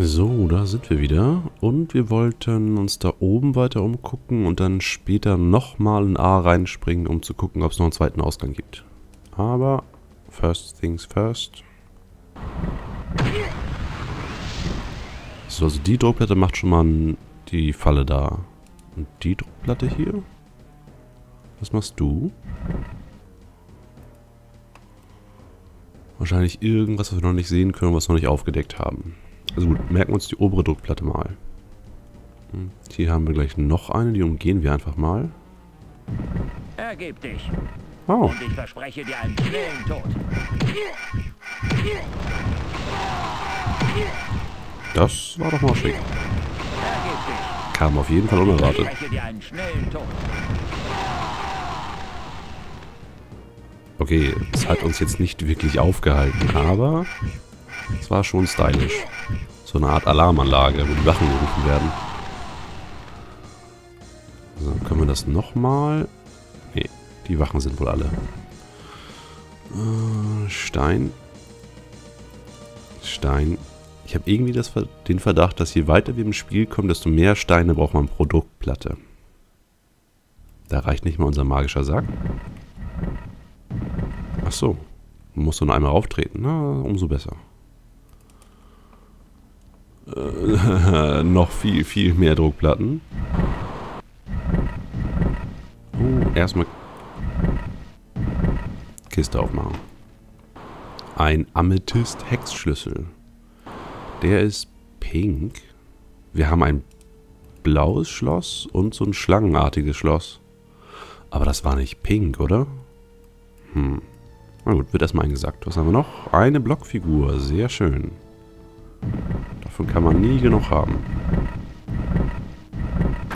So, da sind wir wieder. Und wir wollten uns da oben weiter umgucken und dann später nochmal in A reinspringen, um zu gucken, ob es noch einen zweiten Ausgang gibt. Aber, first things first. So, also die Druckplatte macht schon mal die Falle da. Und die Druckplatte hier? Was machst du? Wahrscheinlich irgendwas, was wir noch nicht sehen können, was wir noch nicht aufgedeckt haben. Also gut, merken wir uns die obere Druckplatte mal. Hm, hier haben wir gleich noch eine, die umgehen wir einfach mal. Ergib dich. Oh. Und ich verspreche dir einen schnellen Tod. Das war doch mal schick. Kam auf jeden Fall unerwartet. Okay, es hat uns jetzt nicht wirklich aufgehalten, aber es war schon stylisch. So eine Art Alarmanlage, wo die Wachen gerufen werden. So, können wir das nochmal? Nee, die Wachen sind wohl alle. Äh, Stein. Stein. Ich habe irgendwie das, den Verdacht, dass je weiter wir im Spiel kommen, desto mehr Steine braucht man pro Druckplatte. Da reicht nicht mal unser magischer Sack. Ach so. Man muss nur einmal auftreten. Na, umso besser. Äh, noch viel, viel mehr Druckplatten. Oh, erstmal Kiste aufmachen. Ein Amethyst-Hexschlüssel. Der ist pink. Wir haben ein blaues Schloss und so ein schlangenartiges Schloss. Aber das war nicht pink, oder? Hm. Na gut, wird erstmal eingesackt. Was haben wir noch? Eine Blockfigur. Sehr schön. Davon kann man nie genug haben.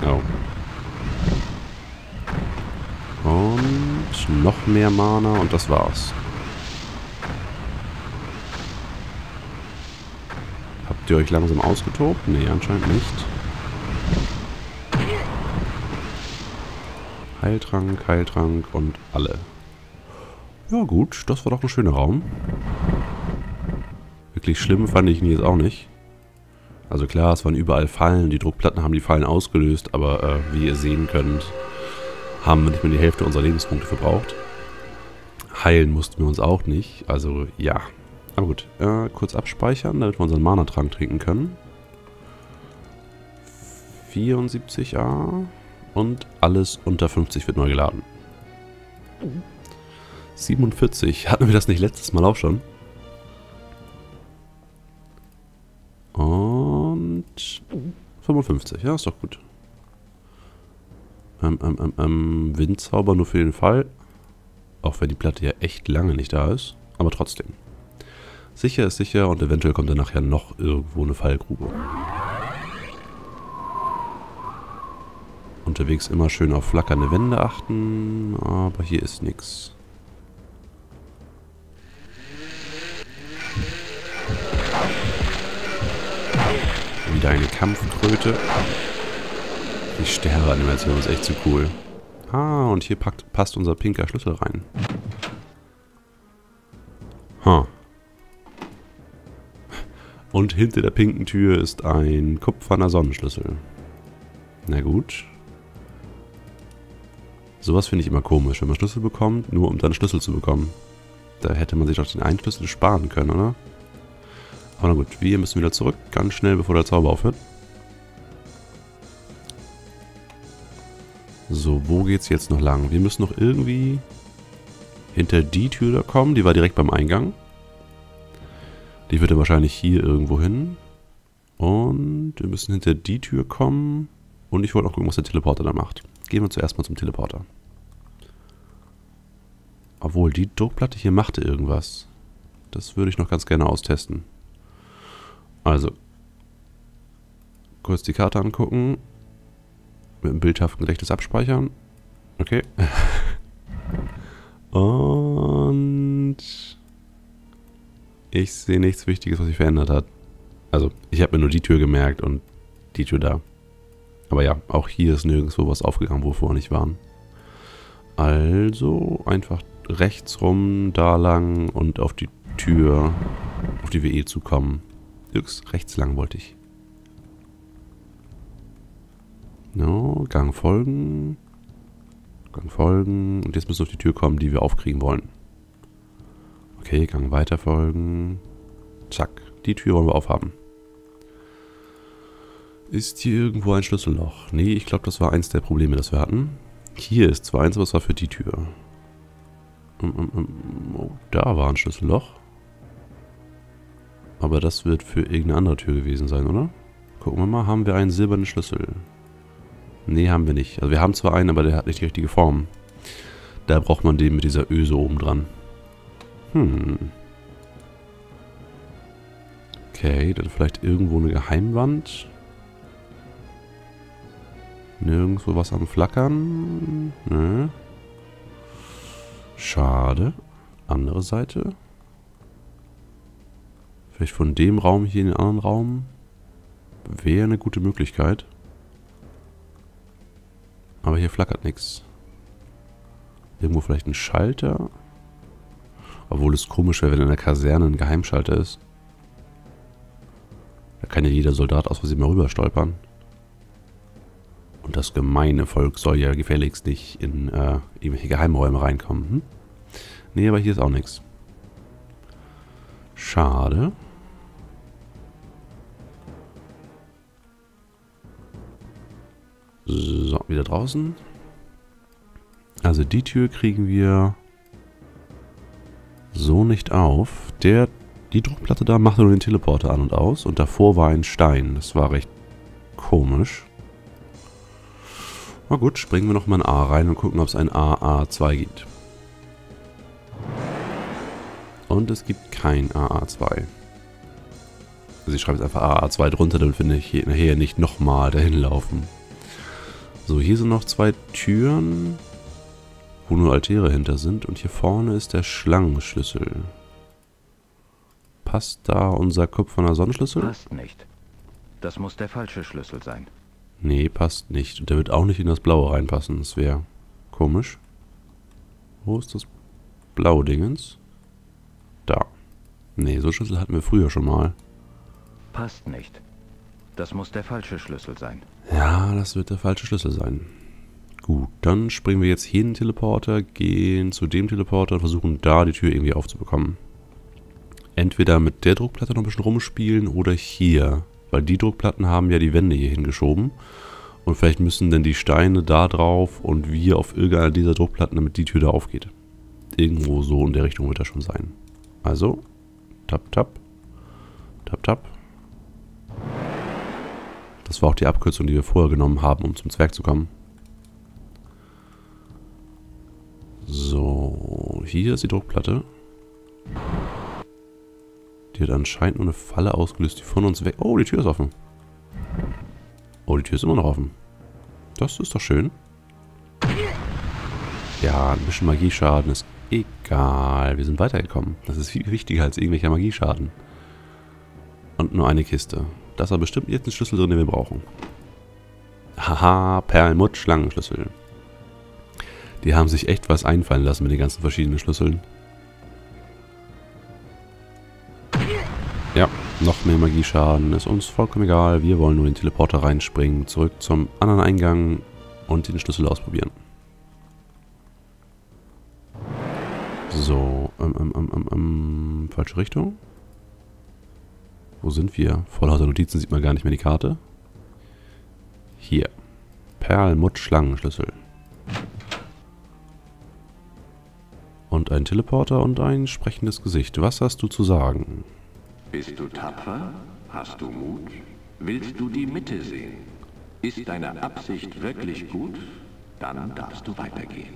Oh. Und noch mehr Mana und das war's. Habt ihr euch langsam ausgetobt? Nee, anscheinend nicht. Heiltrank, Heiltrank und alle. Ja gut, das war doch ein schöner Raum. Wirklich schlimm fand ich ihn jetzt auch nicht. Also klar, es waren überall Fallen, die Druckplatten haben die Fallen ausgelöst, aber äh, wie ihr sehen könnt, haben wir nicht mehr die Hälfte unserer Lebenspunkte verbraucht. Heilen mussten wir uns auch nicht, also ja. Aber gut, äh, kurz abspeichern, damit wir unseren Mana-Trank trinken können. 74a und alles unter 50 wird neu geladen. 47. Hatten wir das nicht letztes Mal auch schon? 55. Ja, ist doch gut. Ähm, ähm, ähm, ähm, Windzauber nur für den Fall. Auch wenn die Platte ja echt lange nicht da ist. Aber trotzdem. Sicher ist sicher und eventuell kommt dann nachher noch irgendwo eine Fallgrube. Unterwegs immer schön auf flackernde Wände achten. Aber hier ist nichts. Wieder eine Kampfkröte. Die Sterbeanimation ist echt zu cool. Ah, und hier packt, passt unser pinker Schlüssel rein. Ha. Und hinter der pinken Tür ist ein kupferner Sonnenschlüssel. Na gut. Sowas finde ich immer komisch, wenn man Schlüssel bekommt, nur um dann Schlüssel zu bekommen. Da hätte man sich doch den einen Schlüssel sparen können, oder? Aber na gut, wir müssen wieder zurück, ganz schnell, bevor der Zauber aufhört. So, wo geht's jetzt noch lang? Wir müssen noch irgendwie hinter die Tür da kommen. Die war direkt beim Eingang. Die wird dann wahrscheinlich hier irgendwo hin. Und wir müssen hinter die Tür kommen. Und ich wollte noch gucken, was der Teleporter da macht. Gehen wir zuerst mal zum Teleporter. Obwohl, die Druckplatte hier machte irgendwas. Das würde ich noch ganz gerne austesten. Also, kurz die Karte angucken. Mit dem bildhaften Gedächtnis abspeichern. Okay. Und ich sehe nichts Wichtiges, was sich verändert hat. Also, ich habe mir nur die Tür gemerkt und die Tür da. Aber ja, auch hier ist nirgendwo was aufgegangen, wo wir vorher nicht waren. Also einfach rechts rum, da lang und auf die Tür, auf die wir eh zukommen. Nix, rechts lang wollte ich. No, Gang folgen. Gang folgen. Und jetzt müssen wir auf die Tür kommen, die wir aufkriegen wollen. Okay, Gang weiter folgen. Zack. Die Tür wollen wir aufhaben. Ist hier irgendwo ein Schlüsselloch? Nee, ich glaube, das war eins der Probleme, das wir hatten. Hier ist zwar eins, aber es war für die Tür. Oh, da war ein Schlüsselloch. Aber das wird für irgendeine andere Tür gewesen sein, oder? Gucken wir mal, haben wir einen silbernen Schlüssel? Nee, haben wir nicht. Also wir haben zwar einen, aber der hat nicht die richtige Form. Da braucht man den mit dieser Öse oben dran. Hm. Okay, dann vielleicht irgendwo eine Geheimwand. Nirgendwo was am Flackern. Nö. Schade. Andere Seite. Vielleicht von dem Raum hier in den anderen Raum. Wäre eine gute Möglichkeit. Aber hier flackert nichts. Irgendwo vielleicht ein Schalter. Obwohl es komisch wäre, wenn in der Kaserne ein Geheimschalter ist. Da kann ja jeder Soldat aus Versehen mal rüber stolpern. Und das gemeine Volk soll ja gefälligst nicht in äh, irgendwelche Geheimräume reinkommen. Hm? Nee, aber hier ist auch nichts. Schade. Wieder draußen. Also die Tür kriegen wir so nicht auf. Der, die Druckplatte da machte nur den Teleporter an und aus. Und davor war ein Stein. Das war recht komisch. Na gut, springen wir nochmal ein A rein und gucken, ob es ein AA2 gibt. Und es gibt kein AA2. Also ich schreibe jetzt einfach AA2 drunter, damit wir nachher nicht nochmal dahin laufen. So, hier sind noch zwei Türen, wo nur Altäre hinter sind. Und hier vorne ist der Schlangenschlüssel. Passt da unser Kopf von der Sonnenschlüssel? Passt nicht. Das muss der falsche Schlüssel sein. Nee, passt nicht. Und der wird auch nicht in das Blaue reinpassen. Das wäre komisch. Wo ist das blaue Dingens? Da. Nee, so Schlüssel hatten wir früher schon mal. Passt nicht. Das muss der falsche Schlüssel sein. Ja, das wird der falsche Schlüssel sein. Gut, dann springen wir jetzt hier in den Teleporter, gehen zu dem Teleporter und versuchen da die Tür irgendwie aufzubekommen. Entweder mit der Druckplatte noch ein bisschen rumspielen oder hier. Weil die Druckplatten haben ja die Wände hier hingeschoben. Und vielleicht müssen dann die Steine da drauf und wir auf irgendeiner dieser Druckplatten, damit die Tür da aufgeht. Irgendwo so in der Richtung wird das schon sein. Also, tap, tap, tap, tap. Das war auch die Abkürzung, die wir vorher genommen haben, um zum Zwerg zu kommen. So, hier ist die Druckplatte. Die hat anscheinend nur eine Falle ausgelöst, die von uns weg... Oh, die Tür ist offen. Oh, die Tür ist immer noch offen. Das ist doch schön. Ja, ein bisschen Magieschaden ist egal. Wir sind weitergekommen. Das ist viel wichtiger als irgendwelcher Magieschaden. Und nur eine Kiste. Da ist aber bestimmt jetzt ein Schlüssel drin, den wir brauchen. Haha, Perlmutt Schlangenschlüssel. Die haben sich echt was einfallen lassen mit den ganzen verschiedenen Schlüsseln. Ja, noch mehr Magieschaden. Ist uns vollkommen egal. Wir wollen nur den Teleporter reinspringen, zurück zum anderen Eingang und den Schlüssel ausprobieren. So, ähm, ähm, ähm, ähm, ähm falsche Richtung. Wo sind wir? Vor lauter Notizen sieht man gar nicht mehr die Karte. Hier. Perlmutt Schlangenschlüssel. Und ein Teleporter und ein sprechendes Gesicht. Was hast du zu sagen? Bist du tapfer? Hast du Mut? Willst du die Mitte sehen? Ist deine Absicht wirklich gut? Dann darfst du weitergehen.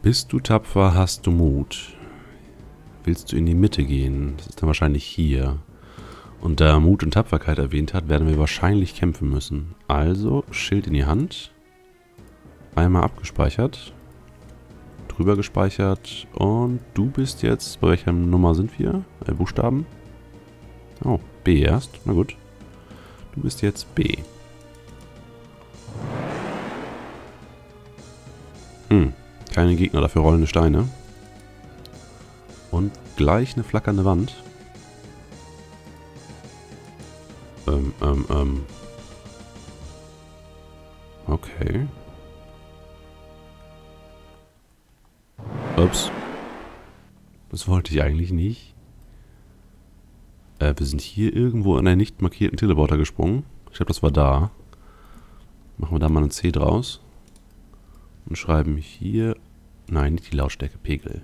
Bist du tapfer? Hast du Mut? Willst du in die Mitte gehen? Das ist dann wahrscheinlich hier. Und da er Mut und Tapferkeit erwähnt hat, werden wir wahrscheinlich kämpfen müssen. Also, Schild in die Hand. Einmal abgespeichert. Drüber gespeichert. Und du bist jetzt... Bei welcher Nummer sind wir? Äh, Buchstaben? Oh, B erst. Na gut. Du bist jetzt B. Hm, keine Gegner, dafür rollende Steine. Und gleich eine flackernde Wand. Ähm, ähm, ähm. Okay. Ups. Das wollte ich eigentlich nicht. Äh, wir sind hier irgendwo in einen nicht markierten Teleporter gesprungen. Ich glaube, das war da. Machen wir da mal ein C draus. Und schreiben hier... Nein, nicht die Lautstärke, Pegel.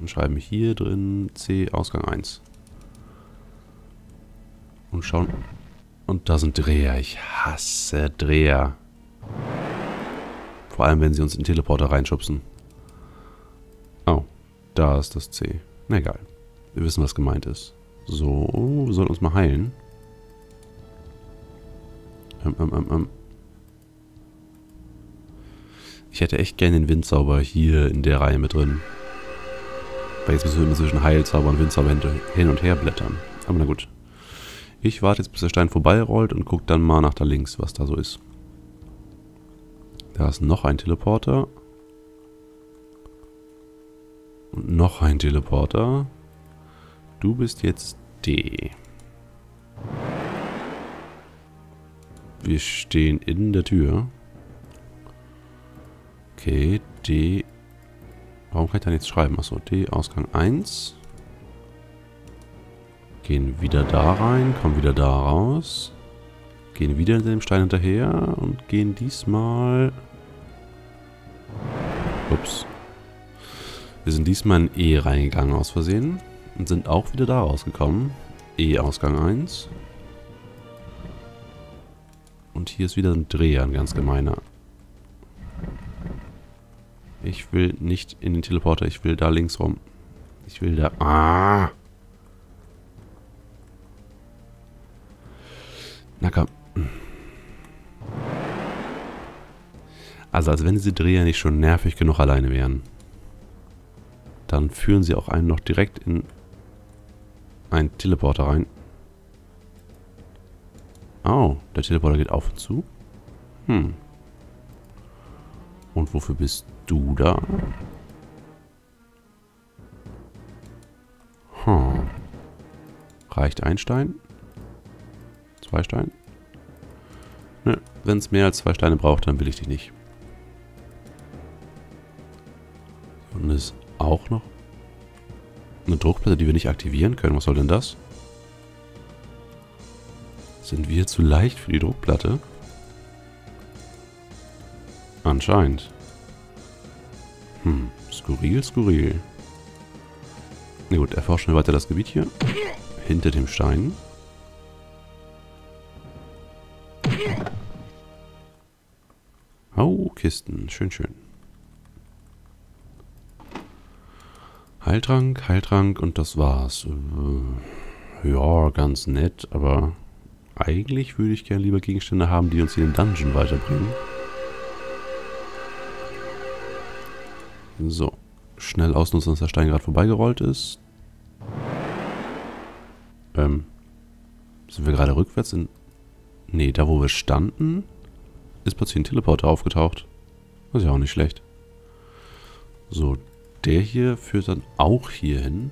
Und schreiben hier drin C, Ausgang 1. Und schauen... Und da sind Dreher. Ich hasse Dreher. Vor allem, wenn sie uns in den Teleporter reinschubsen. Oh, da ist das C. Na egal. Wir wissen, was gemeint ist. So, wir sollten uns mal heilen. Ähm, ähm, ähm, ähm. Ich hätte echt gerne den Windzauber hier in der Reihe mit drin. Weil jetzt müssen wir immer zwischen Heilzauber und Windzauber hin und her blättern. Aber na gut. Ich warte jetzt, bis der Stein vorbeirollt und gucke dann mal nach da links, was da so ist. Da ist noch ein Teleporter. Und noch ein Teleporter. Du bist jetzt D. Wir stehen in der Tür. Okay, D. Warum kann ich da nichts schreiben? Achso, D, Ausgang 1. Gehen wieder da rein, kommen wieder da raus. Gehen wieder dem Stein hinterher und gehen diesmal... Ups. Wir sind diesmal in E reingegangen aus Versehen und sind auch wieder da rausgekommen. E Ausgang 1. Und hier ist wieder ein Dreher, ein ganz gemeiner. Ich will nicht in den Teleporter, ich will da links rum. Ich will da... Ah! Na komm. Also als wenn diese Dreher nicht schon nervig genug alleine wären. Dann führen sie auch einen noch direkt in einen Teleporter rein. Oh, der Teleporter geht auf und zu. Hm. Und wofür bist du da? Hm. Reicht ein Stein? Zwei Steine? Ne, wenn es mehr als zwei Steine braucht, dann will ich dich nicht. Und ist auch noch eine Druckplatte, die wir nicht aktivieren können. Was soll denn das? Sind wir zu leicht für die Druckplatte? Anscheinend. Hm, skurril, skurril. Na gut, erforschen wir weiter das Gebiet hier. Hinter dem Stein. Kisten. Schön, schön. Heiltrank, Heiltrank und das war's. Äh, ja, ganz nett, aber eigentlich würde ich gerne lieber Gegenstände haben, die uns in den Dungeon weiterbringen. So, schnell ausnutzen, dass der Stein gerade vorbeigerollt ist. Ähm, sind wir gerade rückwärts in... Nee, da wo wir standen, ist plötzlich ein Teleporter aufgetaucht. Das ist ja auch nicht schlecht. So, der hier führt dann auch hier hin.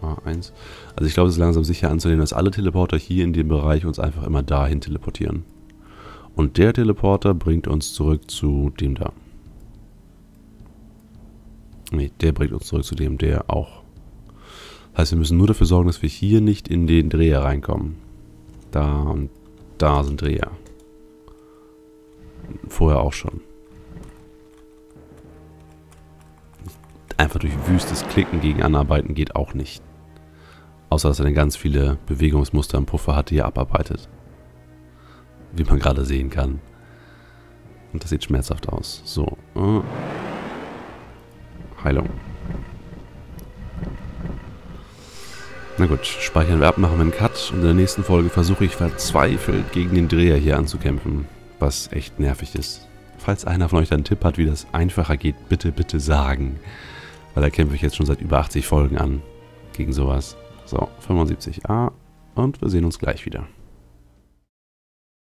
FA1. Also ich glaube, es ist langsam sicher anzunehmen, dass alle Teleporter hier in dem Bereich uns einfach immer dahin teleportieren. Und der Teleporter bringt uns zurück zu dem da. Ne, der bringt uns zurück zu dem, der auch. Heißt, wir müssen nur dafür sorgen, dass wir hier nicht in den Dreher reinkommen. Da und da sind Dreher. Vorher auch schon. Einfach durch wüstes Klicken gegen Anarbeiten geht auch nicht. Außer, dass er dann ganz viele Bewegungsmuster im Puffer hat, die er abarbeitet. Wie man gerade sehen kann. Und das sieht schmerzhaft aus. So. Äh. Heilung. Na gut, speichern wir ab, machen wir einen Cut und in der nächsten Folge versuche ich verzweifelt gegen den Dreher hier anzukämpfen, was echt nervig ist. Falls einer von euch einen Tipp hat, wie das einfacher geht, bitte, bitte sagen. Weil da kämpfe ich jetzt schon seit über 80 Folgen an gegen sowas. So, 75a und wir sehen uns gleich wieder.